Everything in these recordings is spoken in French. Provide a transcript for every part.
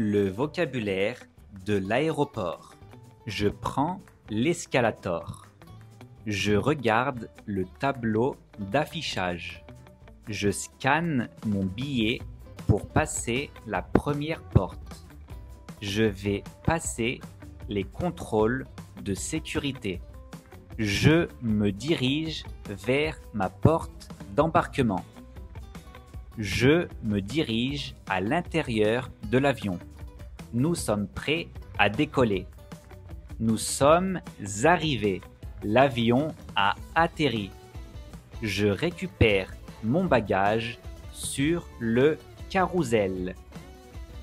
Le vocabulaire de l'aéroport. Je prends l'escalator. Je regarde le tableau d'affichage. Je scanne mon billet pour passer la première porte. Je vais passer les contrôles de sécurité. Je me dirige vers ma porte d'embarquement. Je me dirige à l'intérieur de l'avion. Nous sommes prêts à décoller. Nous sommes arrivés. L'avion a atterri. Je récupère mon bagage sur le carrousel.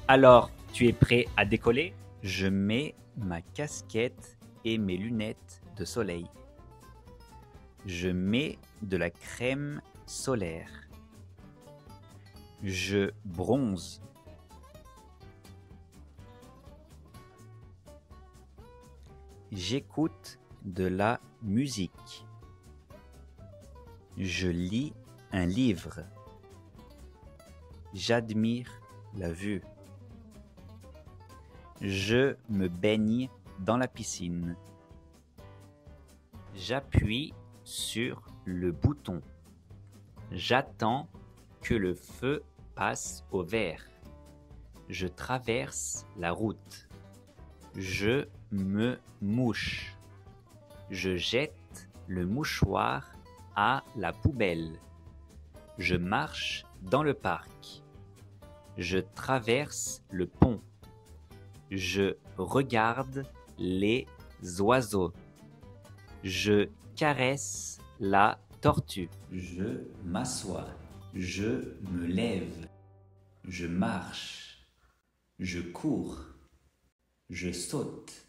Alors, tu es prêt à décoller? Je mets ma casquette et mes lunettes de soleil. Je mets de la crème solaire. Je bronze. J'écoute de la musique. Je lis un livre. J'admire la vue. Je me baigne dans la piscine. J'appuie sur le bouton. J'attends que le feu passe au vert. Je traverse la route. Je me mouche. Je jette le mouchoir à la poubelle. Je marche dans le parc. Je traverse le pont. Je regarde les oiseaux. Je caresse la tortue. Je m'assois. Je me lève. Je marche. Je cours. Je saute.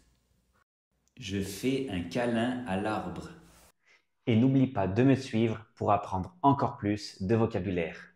Je fais un câlin à l'arbre. Et n'oublie pas de me suivre pour apprendre encore plus de vocabulaire.